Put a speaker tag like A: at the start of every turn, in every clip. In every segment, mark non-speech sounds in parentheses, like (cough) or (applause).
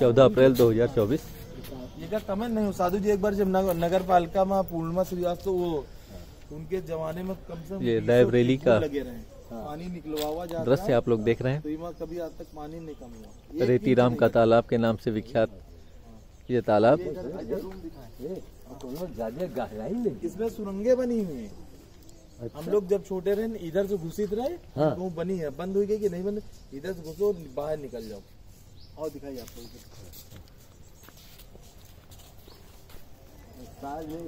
A: चौदह अप्रैल 2024
B: ये क्या कमेंट नहीं हो? साधु जी एक बार जब नगर, पालिका में पूर्णिमा श्रीवास्तव वो उनके जमाने में कम से कम
A: ये
B: 20
A: रायबरेली का
B: लगे रहे पानी निकलवा हुआ
A: दृश्य
B: है।
A: आप लोग देख रहे हैं।
B: तो कभी आज तक पानी नहीं कम हुआ।
A: रेती राम का तालाब के नाम से विख्यात ये तालाब।
C: ज़्यादा गहराई नहीं
B: इसमें सुरंगे बनी हुई हैं। हम लोग जब छोटे रहे इधर से घुसित रहे
C: हाँ।
B: तो बनी है। बंद हुई गई कि नहीं बंद इधर से घुसो बाहर निकल जाओ। और दिखाइए आपको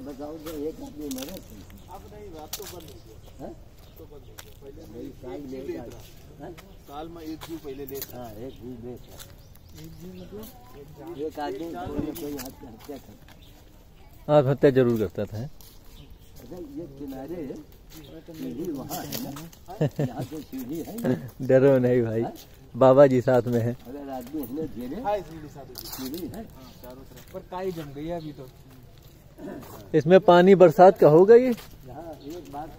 C: बताओ तो एक आदमी मरे
B: अब नहीं बात तो बंद हो गया। तो बंद हो गया। पहले
C: वही साल में एक
B: था। साल में एक जीव पहले लेता
C: हाँ एक बेच
B: था। एक जीव मतलब? एक
C: आदमी कोई कोई आत्महत्या करता है
A: आत्महत्या ज़रूर करता था।
C: अच्छा ये किनारे
A: डरो नहीं भाई। बाबा जी साथ में है। इसमें पानी बरसात का होगा ये?
C: एक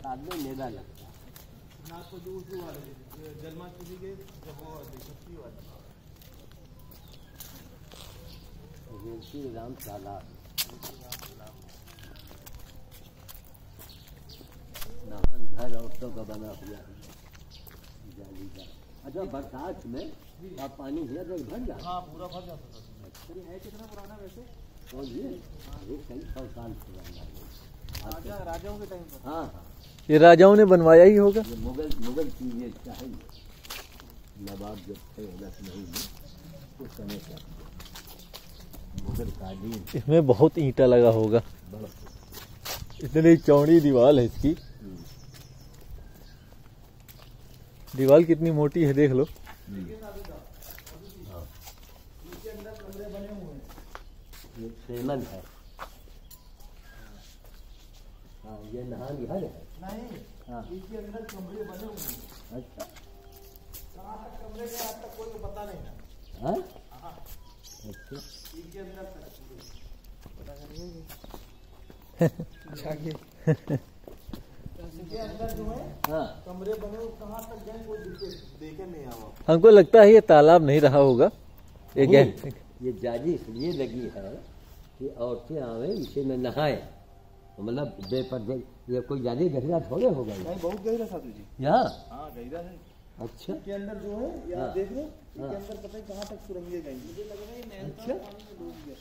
C: साल में लगता है
B: को दूर से वाले ये जन्माष्टमी के जब वो छठी वाले
C: रेवती राम तालाब नहान घर औरतों का बना हुआ है जाली का अच्छा बरसात में आप पानी भर जाता
B: हाँ कितना पुराना वैसे
C: ये कई सौ साल पुराना
B: राजा राजाओं के टाइम पर
C: हाँ
A: ये राजाओं ने बनवाया ही होगा।
C: मुगल मुगल है ये नवाब जब थे लखनऊ में उस समय मुगल कालीन
A: इसमें बहुत ईंटा लगा होगा। इतनी चौड़ी दीवार है इसकी। दीवार कितनी मोटी है देख लो।
C: है हाँ ये नहान घर है।
B: नहीं
C: हाँ
B: इसके अंदर कमरे बने हुए हैं।
C: अच्छा।
B: कहाँ तक कमरे के आज तक कोई को पता नहीं था
C: हाँ?
B: हाँ
C: अच्छा।
B: इसके अंदर तक पता करिए इसके अंदर जो है
C: हाँ।
B: कमरे बने कहाँ तक गए कोई देखे देखे नहीं आवा
A: हमको लगता है ये तालाब नहीं रहा होगा। ये
C: ये जाली इसलिए लगी है कि औरतें आवे इसे में नहाए। मतलब बेपर्दे ये कोई जाली गहरा थोड़े होगा ये।
B: नहीं बहुत गहरा साधु जी
C: यहाँ
B: हाँ गहरा है।
C: अच्छा।
B: इसके अंदर जो है ये
C: हाँ।
B: देख रहे हो इसके
C: हाँ।
B: अंदर पता है कहाँ तक सुरंगे गई मुझे लग रहा है ये नहर
C: अच्छा।
B: में डूब गया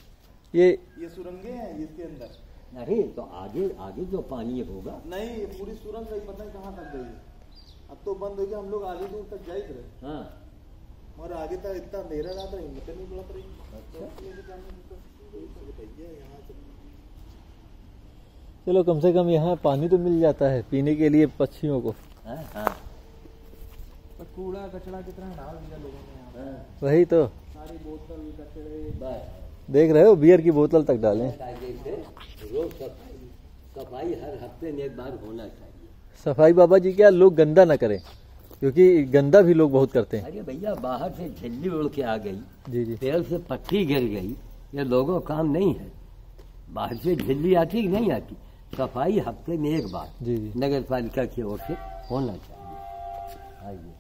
A: ये
B: ये सुरंगे हैं इसके अंदर।
C: नहीं तो आगे आगे जो पानी होगा।
B: नहीं ये पूरी सुरंग गई पता है कहाँ तक गई है। अब तो बंद हो गया हम लोग आगे दूर तक जा ही रहे।
C: हाँ।
B: और आगे तक इतना अंधेरा रहा था हिम्मत नहीं पड़ा रही
C: अच्छा।
B: तो
A: चलो कम से कम यहाँ पानी तो मिल जाता है पीने के लिए पक्षियों को।
C: हाँ हाँ।
B: पर कूड़ा कचरा कितना डाल दिया लोगों ने
C: हाँ।
A: वही तो।
B: सारी बोतल कचड़े।
A: देख रहे हो बियर की बोतल तक डालें।
C: सफ़ाई सफ़ाई हर हफ़्ते में एक बार होना चाहिए।
A: सफ़ाई बाबा जी क्या लोग गंदा ना करें क्योंकि गंदा भी लोग बहुत करते हैं।
C: अरे भैया बाहर से झिल्ली उड़ के आ गई
A: जी जी।
C: पेड़ से पट्टी गिर गई ये लोगों का काम नहीं है। बाहर से झिल्ली आती नहीं आती? सफ़ाई हफ़्ते में एक बार
A: जी जी।
C: नगर पालिका की ओर से होना चाहिए। आइए।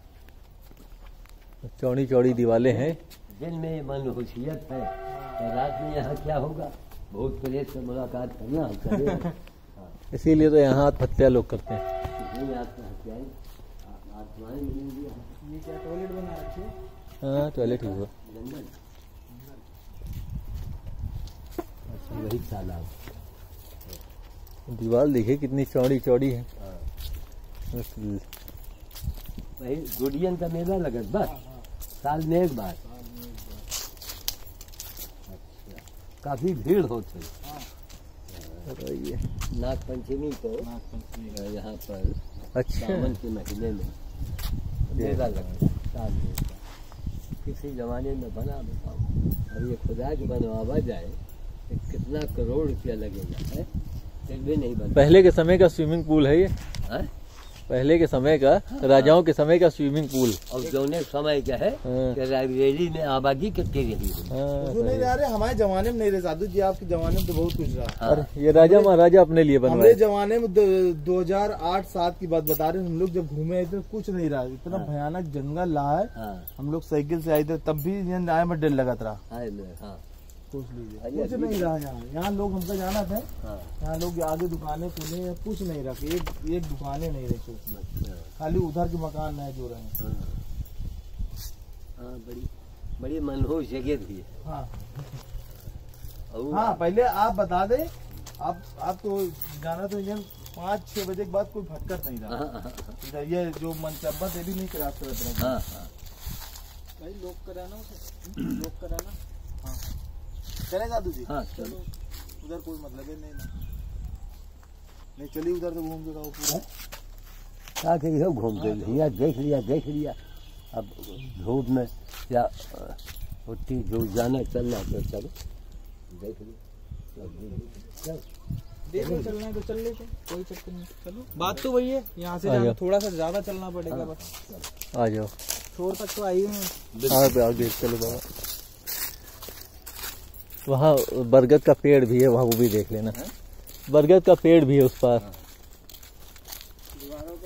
A: चौड़ी चौड़ी दीवारें हैं।
C: दिन में ये मन होशियत है तो रात में यहाँ क्या होगा? भूत प्रेत से मुलाकात करना हम हाँ, (laughs)
A: इसीलिए तो यहाँ आत्महत्या लोग करते हैं।
B: है।
A: हाँ? टॉयलेट ही हुआ।
C: अच्छा वही तालाब।
A: दीवार देखिए कितनी चौड़ी चौड़ी है।
C: हाँ।
A: बस।
C: वही गुडियन का मेला लगत बस। साल में एक बार अच्छा काफ़ी भीड़ होती है।
A: बताइए।
C: नाग पंचमी को
B: नाग
C: यहाँ पर।
A: अच्छा।
C: सावन के महीने में। मेला लगता है साल। किसी जमाने में बना बताओ। और ये खुदा के बनवावा जाए तो कितना करोड़ रुपया लगेगा है? फिर भी नहीं बन।
A: पहले के समय का स्विमिंग पूल है ये?
C: हाँ?
A: पहले के समय का राजाओं के समय का स्विमिंग पूल
C: और जौने समय का है
A: हाँ।
C: कि लाइब्रेरी में आबादी कितनी रही है?
A: हाँ,
B: नहीं रह रहे हमारे जमाने में नहीं रहे साधु जी आपके जमाने में तो बहुत कुछ रहा।
A: अरे ये राजा महाराजा अपने लिए
B: हमारे
A: बनवाए
B: जमाने में दो हज़ार आठ सात की बात बता रहे हम लोग जब घूमे आए थे कुछ नहीं रहा इतना भयानक जंगल रहा है।
C: हाँ।
B: हम लोग साइकिल से आए थे तब भी आए में डर लगा था
C: हाँ।
B: सोच लीजिए। कुछ नहीं रहा यहाँ। यहाँ लोग हमको जाना था।
C: हाँ।
B: यहाँ लोग आगे दुकानें खुले कुछ नहीं रखे एक एक दुकानें नहीं रही सोच लो।
C: हाँ,
B: खाली उधर के मकान है जो रहे
C: हाँ। हाँ। बड़ी बड़ी मनोहर जगह थी।
B: हाँ। हाँ पहले आप बता दे। आप आप तो जाना तो इंजन पाँच छह बजे के बाद कोई भटकत नहीं रहा।
C: हाँ हाँ हाँ,
B: इधर ये जो मनचब्बा ये भी नहीं क्रॉस करत रहे
C: हाँ। हाँ
B: भाई लोग कराना लोग कराना। हाँ चले दादू जी।
C: हाँ चलो।
B: उधर कोई मतलब ही नहीं ना। नहीं चलिए उधर से घूम के गाँव पूरा।
C: क्या करिए घूम के लिया देख लिया देख लिया। अब धूप में या उतनी जो जाना चलना तो चलो। देख लिया। चल।
B: चलना है तो चल लेते कोई चक्कर नहीं। चलो। बात तो वही है। यहाँ से जाना थोड़ा सा ज़्यादा चलना पड़ेगा बस।
A: आ जाओ।
B: छोर तक तो आई हूँ।
A: चलो बाबा वहाँ बरगद का पेड़ भी है वहाँ वो भी देख लेना। है? बरगद का पेड़ भी है उस पार।
B: पर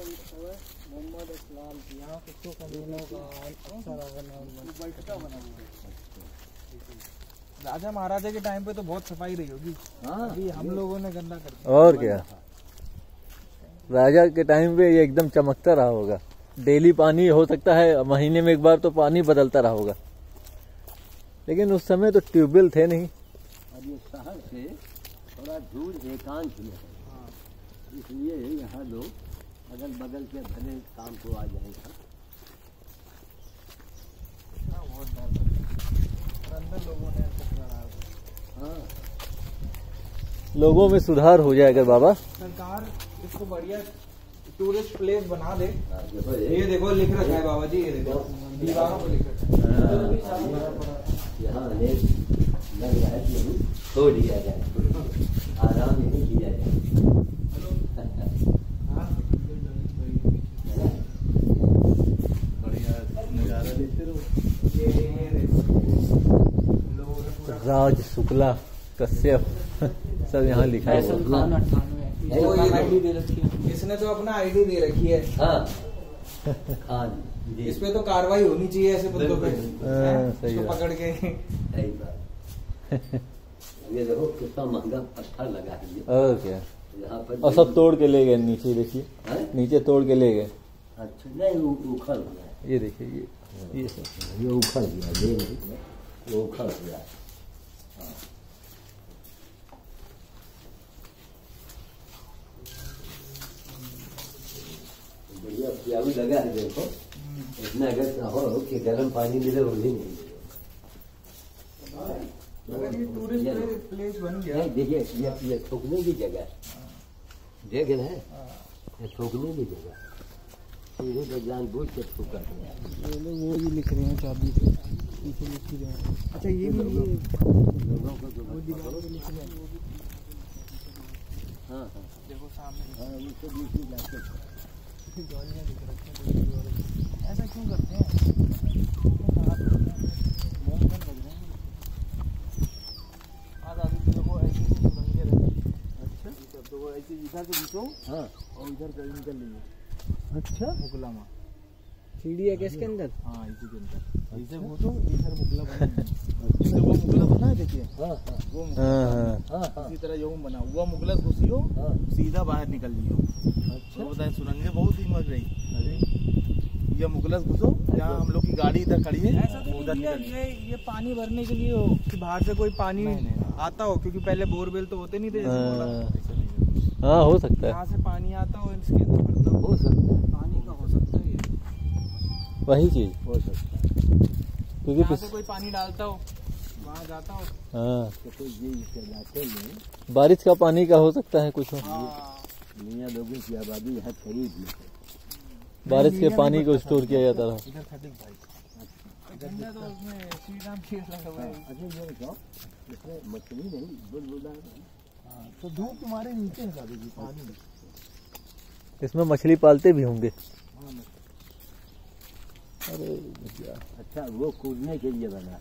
B: लिखा हुआ है का अच्छा बैठका बना हुआ है। राजा महाराजा के टाइम पे तो बहुत सफ़ाई रही होगी।
C: हाँ।
B: अभी हम लोगों ने गंदा कर दिया।
A: और क्या? राजा के टाइम पे ये एकदम चमकता रहा होगा। डेली पानी हो सकता है महीने में एक बार तो पानी बदलता रहा होगा। लेकिन उस समय तो ट्यूबवेल थे नहीं।
C: अब ये शहर से थोड़ा दूर एकांत में है। इसलिए यहाँ लोग अगल बगल के भले काम को आ जाएँगे।
B: है। और लोगों ने हाँ।
A: लोगों में सुधार हो जाएगा बाबा।
B: सरकार इसको बढ़िया टूरिस्ट प्लेस बना दे।
C: हाँ,
B: ये।
C: ये
B: देखो लिख रखा है बाबा जी ये देखो। दीवारों पर लिख रखा है।
C: यहाँ अनेक लग रहा है कि अभी छोड़ दिया जाए। आराम नहीं किया जाए।
A: राज शुक्ला कश्यप सब यहाँ लिखा है।
C: आईडी
B: दे रखी इसने तो अपना आईडी दे रखी है।
C: हाँ। खान जी।
B: इस पे तो कार्रवाई होनी चाहिए ऐसे बंदों पे।
A: हाँ, सही
B: इसको पकड़ के।
C: सही बात। (laughs) ये देखो कितना महँगा पत्थर लगा है ये
A: और क्या?
C: यहाँ पर
A: और सब तोड़ के ले गए नीचे देखिए। नीचे तोड़ के ले गए।
C: अच्छा नहीं उखड़ गया।
A: ये देखिए ये ये सब।
C: ये उखड़ गया ये वो उखड़ गया। बढ़िया प्याऊ लगा है देखो। इतना अगर चाहो कि गर्म पानी मिले वो भी नहीं।
B: अगर टूरिस्ट प्लेस बन गया।
C: देखिए ये ये थूकने की जगह देख रहे हैं? ये थूकने की जगह सीधे तो जानबूझ के थूका गया
B: वो भी लिख रहे हैं चाबी से। पीछे लिख रहे हैं। अच्छा ये भी
C: लोगों को
B: वो दीवारों पे लिख रहे हैं।
C: हाँ हाँ।
B: देखो सामने।
C: हाँ सब
B: हैं। (laughs) ऐसा क्यों करते हैं? अच्छा। सब तो वो ऐसे इधर से घुसो
C: हाँ
B: और इधर से निकल लिए
C: अच्छा।
B: मुगला
C: सीढ़ी है किसके अंदर
B: हाँ इसी के अंदर? ऐसे घुसो इधर मुगला बना वो मुगला बना है देखिए
C: हाँ। हाँ
B: वो मुगला
A: हाँ हाँ
C: हाँ हाँ
B: इसी तरह यूँ बना हुआ मुगलस घुसियो
C: हाँ
B: सीधा बाहर निकल लियो
C: अच्छा।
B: बताए सुरंगे बहुत ही मर रही
C: अरे।
B: ये मुगलस घुसो यहाँ हम लोग की गाड़ी इधर खड़ी है।
D: ऐसा तो
B: उधर
D: नहीं किया ये ये पानी भरने के लिए हो कि बाहर से कोई पानी
B: नहीं, नहीं, नहीं।
D: आता हो क्योंकि पहले बोरवेल तो होते नहीं थे
A: हाँ,
B: है।
A: हाँ सकता है।
D: यहाँ से पानी आता हो इसके अंदर भरता हो।
C: सकता है।
D: पानी का हो सकता है ये।
A: वही चीज़।
C: हो सकता है।
A: क्योंकि
D: से कोई पानी डालता हो वहाँ जाता हो।
A: हाँ।
C: तो ये इलाके में
A: बारिश का पानी का हो सकता है कुछ हो।
D: हाँ।
C: मियाँ लोगों की आबादी यहाँ करीब में है।
A: बारिश के पानी को स्टोर किया जाता रहा।
D: झंडा तो उसमें श्री राम की लगा हुआ है।
C: ये बताओ इसमें मछली नहीं
B: हाँ, तो धूप तुम्हारे नीचे है दादी पानी
A: इसमें मछली पालते भी होंगे।
B: हाँ
A: अरे
C: अच्छा वो कूदने के लिए बना।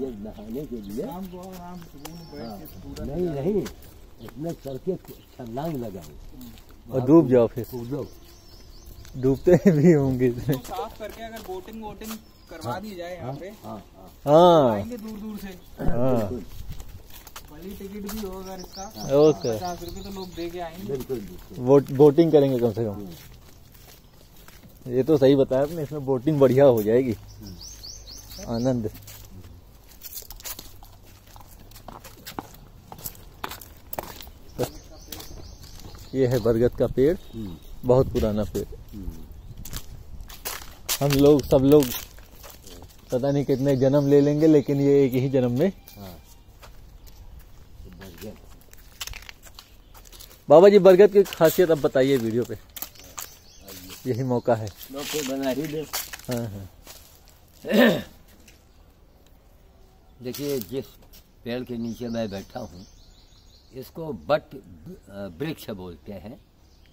C: ये नहाने के लिए। हाँ, नहीं नहीं इसमें चल के छलांग लगाओ
A: और डूब जाओ फिर।
C: कूदो।
A: डूबते (laughs) भी होंगे इसमें
D: तो साफ़ करके अगर बोटिंग वोटिंग करवा दी जाए यहाँ पे
C: हाँ हाँ
A: हाँ
D: आएँगे दूर दूर से।
A: हाँ।
C: बिल्कुल
D: टिकट भी हो अगर इसका
A: ओके।
D: पचास रुपए तो लोग दे के आएँगे।
A: बोट बोटिंग करेंगे कम से कम। ये तो सही बताया आपने इसमें बोटिंग बढ़िया हो जाएगी। आनंद। ये है बरगद का पेड़।
C: हम्म,
A: बहुत पुराना पेड़। हम लोग सब लोग पता नहीं कितने जन्म ले लेंगे लेकिन ये एक ही जन्म में।
C: हाँ।
A: बाबा जी बरगद की खासियत अब बताइए वीडियो पे। यही मौका है।
C: बना ही
A: हाँ हाँ।
C: देखिए जिस पेड़ के नीचे मैं बैठा हूँ इसको बट वृक्ष बोलते हैं।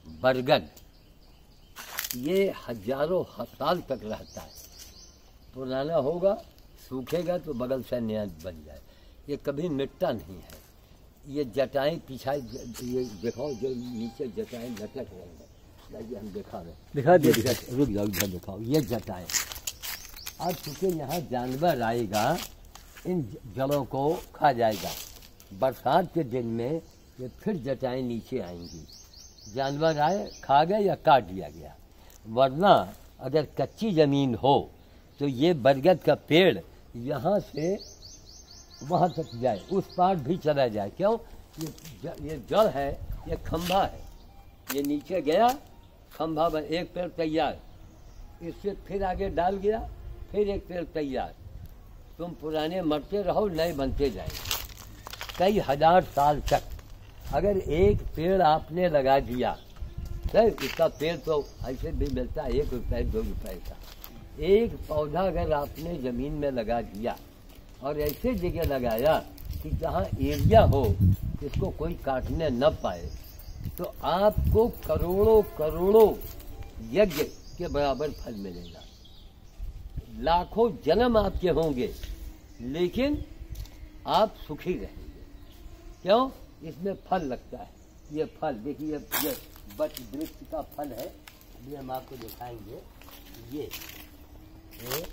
C: बरगद। ये हज़ारों साल तक रहता है। पुराना होगा सूखेगा तो बगल से नया बन जाए। ये कभी मिटता नहीं है। ये जटाएँ पिछाई ये दिखाओ जो नीचे जटाएँ लटक रहे हैं। लाइए हम दिखा रहे
A: दिखा दिए।
C: जट- रुक जाओ इधर दिखाओ। ये जटाएँ। अब चूँकि यहाँ जानवर आएगा इन जड़ों को खा जाएगा। बरसात के दिन में ये फिर जटाएँ नीचे आएँगी। जानवर आए खा गए या काट दिया गया। वरना अगर कच्ची ज़मीन हो तो ये बरगद का पेड़ यहाँ से वहाँ तक जाए उस पार भी चला जाए। क्यों? ये ज, ये जड़ है ये खंभा है। ये नीचे गया खंभा बन एक पेड़ तैयार। इससे फिर आगे डाल गया फिर एक पेड़ तैयार। तुम पुराने मरते रहो नए बनते जाए। कई हज़ार साल तक अगर एक पेड़ आपने लगा दिया, सर, इसका पेड़ तो ऐसे भी मिलता है, एक रुपये दो रुपए का। एक पौधा अगर आपने ज़मीन में लगा दिया और ऐसे जगह लगाया कि जहाँ एरिया हो इसको कोई काटने न पाए तो आपको करोड़ों करोड़ों यज्ञ के बराबर फल मिलेगा। लाखों जन्म आपके होंगे, लेकिन आप सुखी रहेंगे। क्यों? इसमें फल लगता है। ये फल देखिए ये बट वृक्ष का फल है। अभी हम आपको दिखाएँगे। ये ये,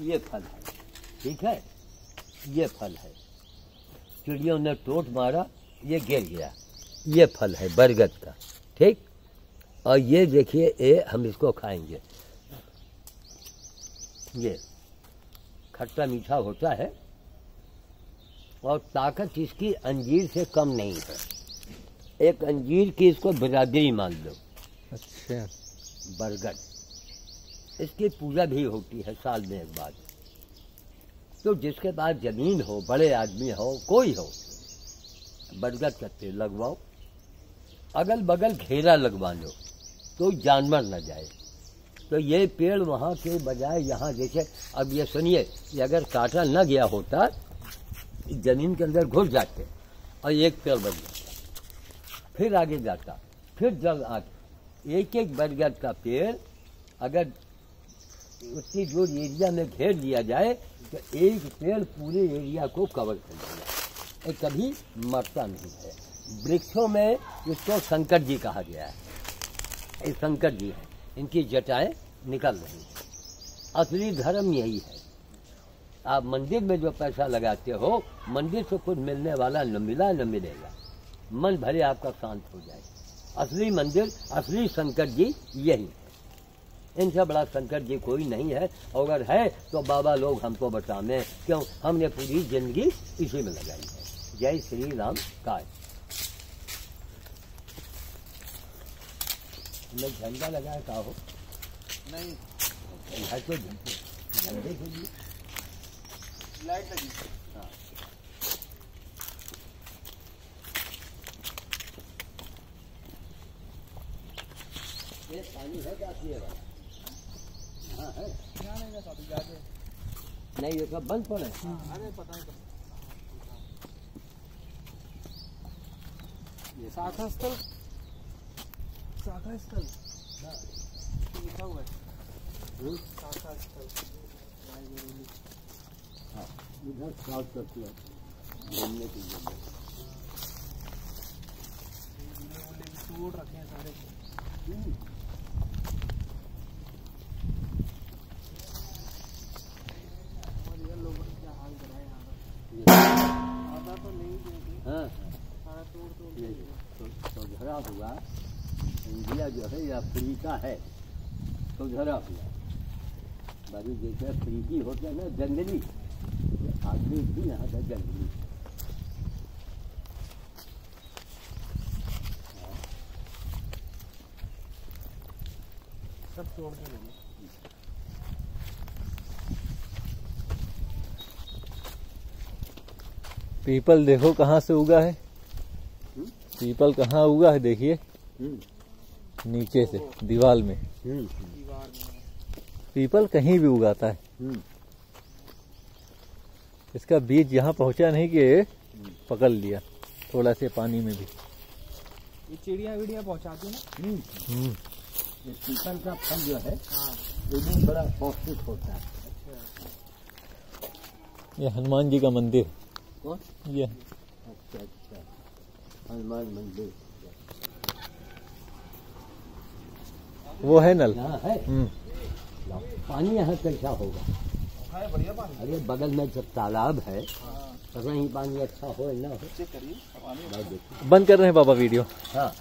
C: ये फल है। ठीक है? ये फल है। चिड़ियों ने टोट मारा ये गिर गया। ये फल है बरगद का। ठीक? और ये देखिए ये हम इसको खाएँगे। ये खट्टा मीठा होता है। और ताकत इसकी अंजीर से कम नहीं है। एक अंजीर की इसको बिरादरी मान लो।
A: अच्छा।
C: बरगद। इसकी पूजा भी होती है साल में एक बार। तो जिसके पास ज़मीन हो बड़े आदमी हो कोई हो बरगद का पेड़ लगवाओ। अगल बगल घेरा लगवा लो तो जानवर न जाए। तो ये पेड़ वहाँ के बजाय यहाँ जैसे अब ये सुनिए अगर काटा न गया होता ज़मीन के अंदर घुस जाते और एक पेड़ बन जाता फिर आगे जाता, फिर जल आगे। एक एक बरगद का पेड़, अगर उतनी दूर एरिया में घेर दिया जाए तो एक पेड़ पूरे एरिया को कवर कर देगा। ये कभी मरता नहीं है। वृक्षों में इसको शंकर जी कहा गया है। ये शंकर जी है। इनकी जटाएँ निकल रही हैं। असली धर्म यही है। आप मंदिर में जो पैसा लगाते हो मंदिर से कुछ मिलने वाला न मिला न मिलेगा। मन भले आपका शांत हो जाए। असली मंदिर असली शंकर जी यही है। इनसे बड़ा शंकर जी कोई नहीं है। अगर है तो बाबा लोग हमको बताने क्यों हमने पूरी ज़िंदगी इसी में लगाई है। जय श्री राम काय। मैं झंडा लगाया का हो?
D: नहीं।
C: है तो झंडे के लिए?
D: लाइट लगी।
C: ये पानी है क्या पिएगा हाँ है। नहीं ये सब बंद पड़े
D: अरे पता नहीं ये शाखा स्थल? शाखा स्थल? लिखा हुआ है? शाखा स्थल।
C: इधर शॉर्ट करती है। घूमने की
D: भी तोड़ रखे करा यहाँ
C: झरा हुआ इंडिया जो है ये अफ्रीका है तो झरा हुआ बाकी जैसे अफ्रीकी होते हैं ना जंगली आदमी भी यहाँ का जंगली
D: सब तोड़ के ले गए
A: पीपल देखो कहाँ से उगा है।
C: हम्म?
A: पीपल कहाँ उगा है देखिए।
C: हम्म।
A: नीचे से दीवार में।
C: हम्म।
D: में।
A: पीपल कहीं भी उगाता है।
C: हम्म।
A: इसका बीज यहाँ पहुँचा नहीं कि पकड़ लिया थोड़ा से पानी में भी।
D: ये चिड़िया विड़िया पहुंचाती ना
C: हम्म। ये पीपल का फल जो है
D: हाँ।
C: ये भी बड़ा पौष्टिक होता है।
D: अच्छा।
A: ये हनुमान जी का मंदिर।
C: कौन?
A: ये।
C: अच्छा अच्छा। हनुमान मंदिर।
A: वो है नल।
C: है?
A: हम्म।
C: पानी यहाँ कैसा होगा?
D: है
C: अरे बगल में जब तालाब है
D: हाँ।
C: तो कहीं पानी अच्छा हो ना हो देखूँ।
A: बंद कर रहे हैं बाबा वीडियो।
C: हाँ।